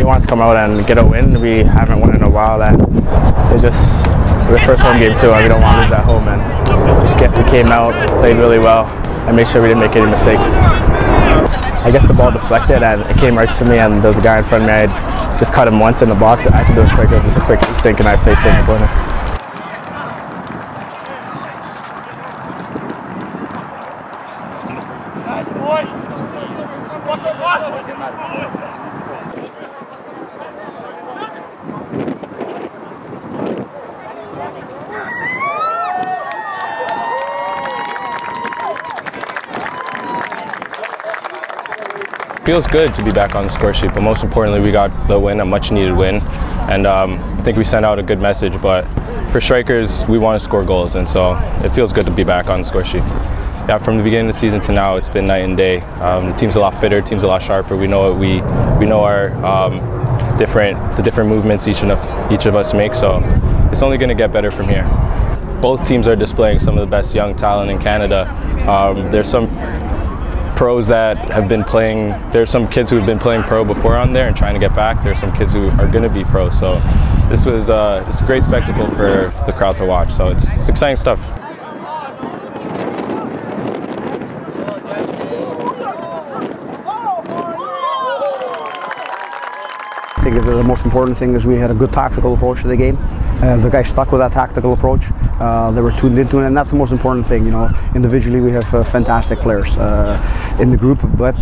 we wanted to come out and get a win. We haven't won in a while, and it's just the first home game too, and we don't want to lose at home. And just get, we came out, played really well, and made sure we didn't make any mistakes. I guess the ball deflected and it came right to me, and there was a guy in front of me. I just caught him once in the box. I had to do it quick. It was just a quick instinct, and I placed it in the corner. Feels good to be back on the score sheet, but most importantly, we got the win, a much needed win. And um, I think we sent out a good message, but for strikers, we want to score goals, and so it feels good to be back on the score sheet. Yeah, from the beginning of the season to now, it's been night and day. Um, the team's a lot fitter, team's a lot sharper. We know what we we know our um, different the different movements each of each of us make. So it's only going to get better from here. Both teams are displaying some of the best young talent in Canada. Um, there's some pros that have been playing. There's some kids who have been playing pro before on there and trying to get back. There's some kids who are going to be pro. So this was uh, it's a great spectacle for the crowd to watch. So it's, it's exciting stuff. Think the most important thing is we had a good tactical approach to the game. Uh, the guys stuck with that tactical approach. Uh, they were tuned into it, and that's the most important thing. You know, individually we have uh, fantastic players uh, in the group, but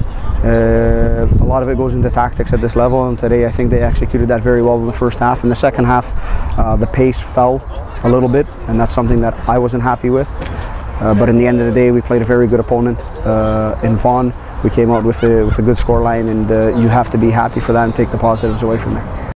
uh, a lot of it goes into tactics at this level. And today, I think they executed that very well in the first half. In the second half, uh, the pace fell a little bit, and that's something that I wasn't happy with. but in the end of the day, we played a very good opponent in Vaughan we came out with a, with a good score line and uh, you have to be happy for that and take the positives away from there.